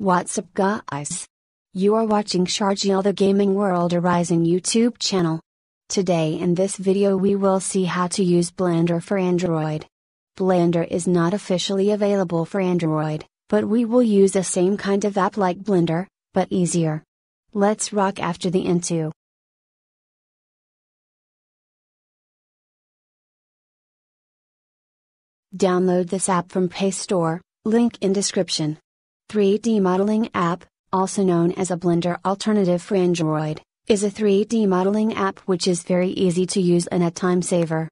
What's up guys? You are watching Sharjeel the Gaming World Horizon YouTube channel. Today in this video we will see how to use Blender for Android. Blender is not officially available for Android, but we will use the same kind of app like Blender, but easier. Let's rock after the intro. Download this app from Play Store, link in description. 3D Modeling App, also known as a Blender alternative for Android, is a 3D modeling app which is very easy to use and a time saver.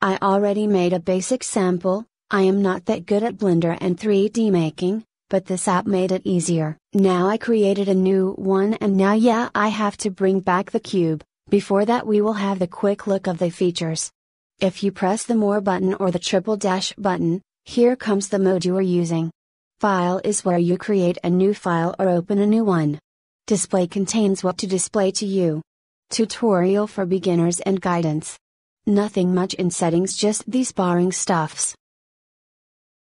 I already made a basic sample, I am not that good at Blender and 3D making, but this app made it easier. Now I created a new one and now yeah I have to bring back the cube. Before that we will have the quick look of the features. If you press the more button or the triple dash button, here comes the mode you are using. File is where you create a new file or open a new one. Display contains what to display to you. Tutorial for beginners and guidance. Nothing much in settings just these boring stuffs.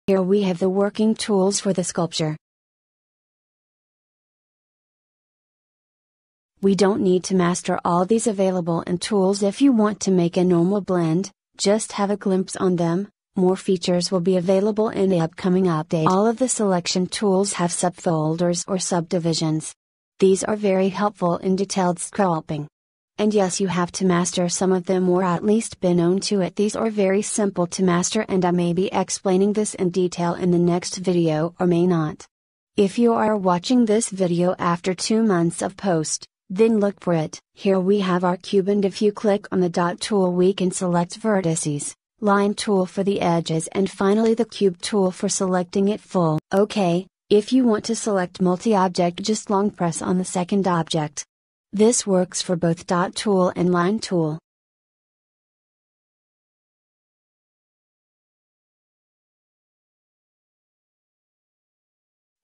Here we have the working tools for the sculpture. We don't need to master all these available and tools if you want to make a normal blend, just have a glimpse on them, more features will be available in the upcoming update. All of the selection tools have subfolders or subdivisions. These are very helpful in detailed sculpting. And yes you have to master some of them or at least be known to it these are very simple to master and I may be explaining this in detail in the next video or may not. If you are watching this video after 2 months of post, then look for it. Here we have our cube and if you click on the dot tool we can select vertices, line tool for the edges and finally the cube tool for selecting it full. Okay, if you want to select multi-object just long press on the second object. This works for both dot tool and line tool.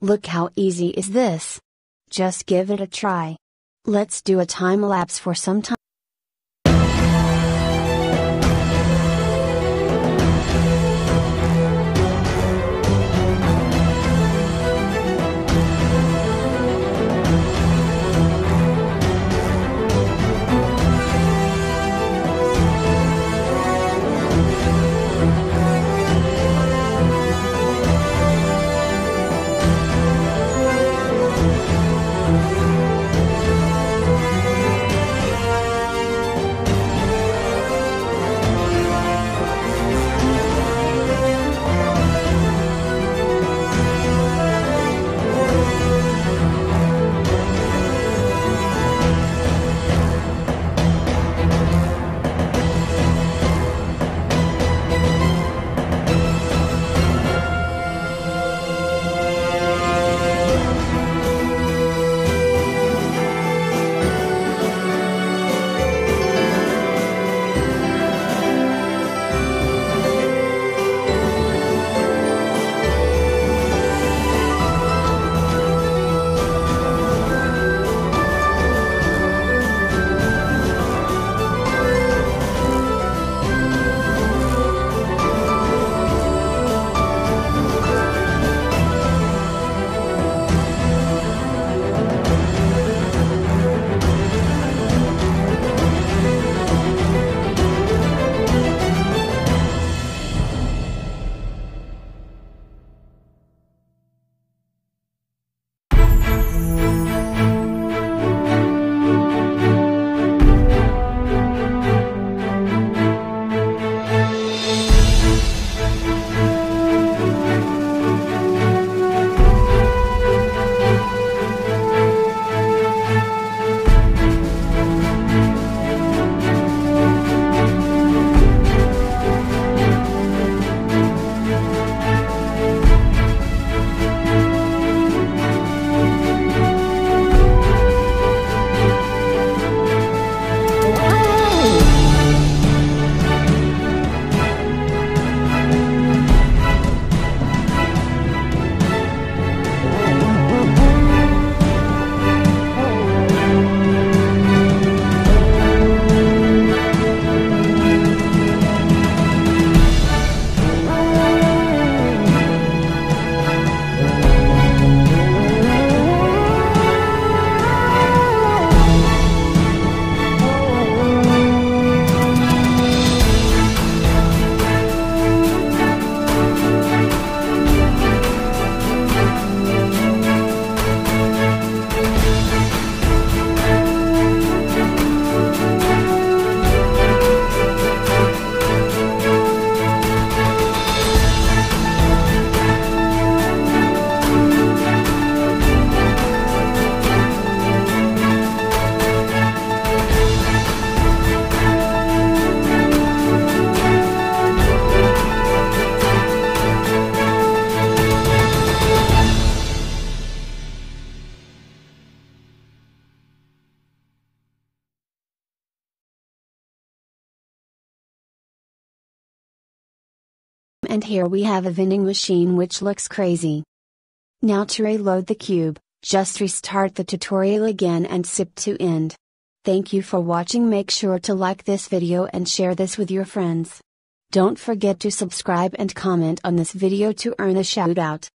Look how easy is this. Just give it a try. Let's do a time lapse for some time. And here we have a vending machine which looks crazy. Now to reload the cube, just restart the tutorial again and zip to end. Thank you for watching make sure to like this video and share this with your friends. Don't forget to subscribe and comment on this video to earn a shout out.